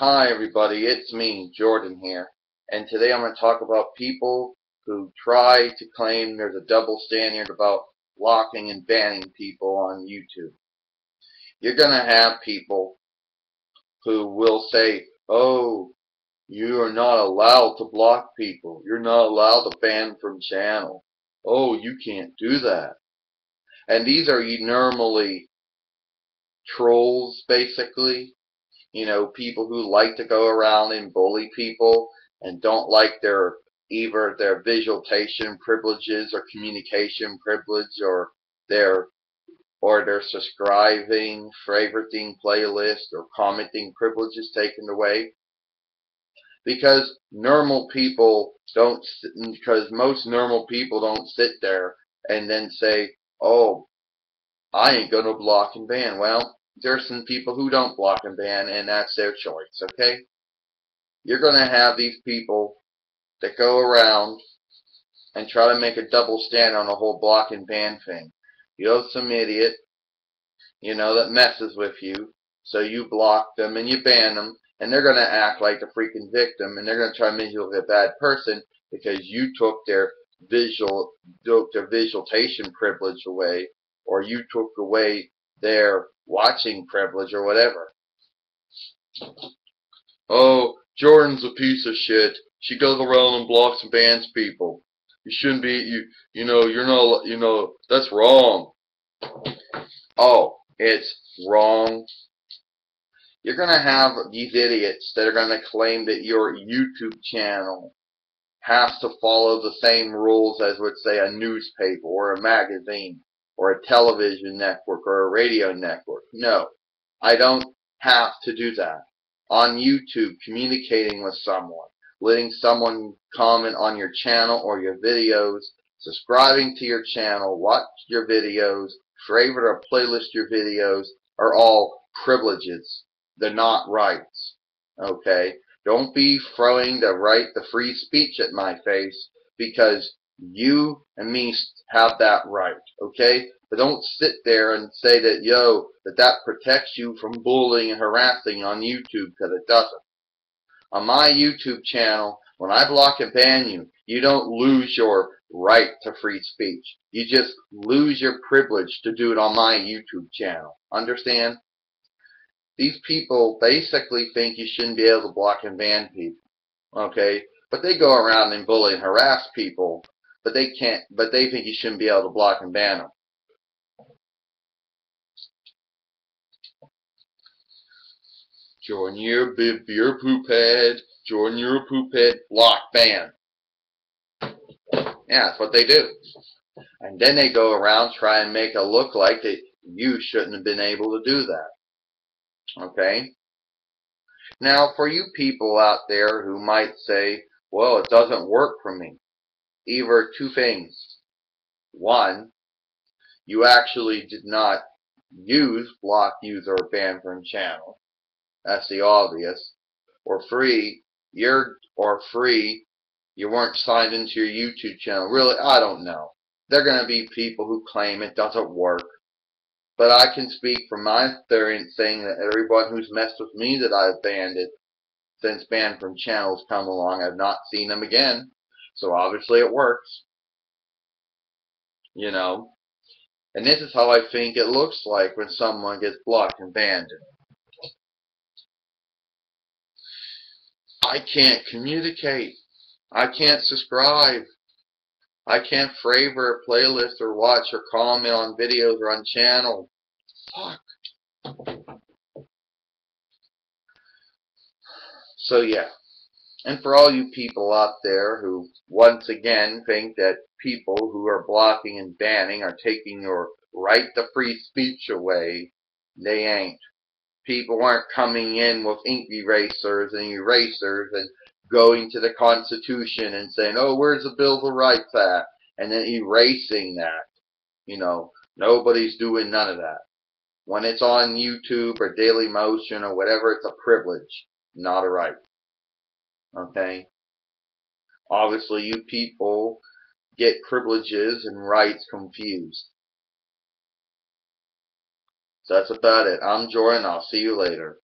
Hi everybody, it's me, Jordan here, and today I'm going to talk about people who try to claim there's a double standard about blocking and banning people on YouTube. You're going to have people who will say, oh, you are not allowed to block people. You're not allowed to ban from channel. Oh, you can't do that. And these are normally trolls, basically, you know, people who like to go around and bully people and don't like their either their visualization privileges or communication privilege or their or their subscribing, favoriting playlist or commenting privileges taken away. Because normal people don't, because most normal people don't sit there and then say, oh, I ain't gonna block and ban. Well, there's some people who don't block and ban, and that's their choice, okay? You're going to have these people that go around and try to make a double stand on the whole block and ban thing. You have some idiot, you know, that messes with you, so you block them and you ban them, and they're going to act like the freaking victim, and they're going to try to make you look a bad person because you took their visual, took their visualization privilege away, or you took away their watching privilege or whatever. Oh, Jordan's a piece of shit. She goes around and blocks and bans people. You shouldn't be, you, you know, you're not, you know, that's wrong. Oh, it's wrong. You're going to have these idiots that are going to claim that your YouTube channel has to follow the same rules as would say a newspaper or a magazine or a television network or a radio network. No, I don't have to do that. On YouTube, communicating with someone, letting someone comment on your channel or your videos, subscribing to your channel, watch your videos, favorite or playlist your videos are all privileges. They're not rights. Okay? Don't be throwing the right, the free speech at my face because you and me have that right, okay? But don't sit there and say that, yo, that that protects you from bullying and harassing on YouTube, because it doesn't. On my YouTube channel, when I block and ban you, you don't lose your right to free speech. You just lose your privilege to do it on my YouTube channel. Understand? These people basically think you shouldn't be able to block and ban people. Okay? But they go around and bully and harass people but they can't. But they think you shouldn't be able to block and ban them. Join your bib, your poop head. Poop head. Block, ban. Yeah, that's what they do. And then they go around try and make it look like that you shouldn't have been able to do that. Okay? Now, for you people out there who might say, well, it doesn't work for me either two things. One, you actually did not use block user or ban from channel. That's the obvious. Or free, you're or free, you weren't signed into your YouTube channel. Really, I don't know. There are going to be people who claim it doesn't work. But I can speak from my experience saying that everyone who's messed with me that I've banned it since ban from channels come along, I've not seen them again. So obviously it works. You know. And this is how I think it looks like when someone gets blocked and banned. I can't communicate. I can't subscribe. I can't favor a playlist or watch or comment on videos or on channel. Fuck. So yeah. And for all you people out there who once again think that people who are blocking and banning are taking your right to free speech away, they ain't. People aren't coming in with ink erasers and erasers and going to the Constitution and saying, oh, where's the Bill of Rights at? And then erasing that. You know, nobody's doing none of that. When it's on YouTube or Dailymotion or whatever, it's a privilege, not a right. Okay? Obviously, you people get privileges and rights confused. So that's about it. I'm Jordan. I'll see you later.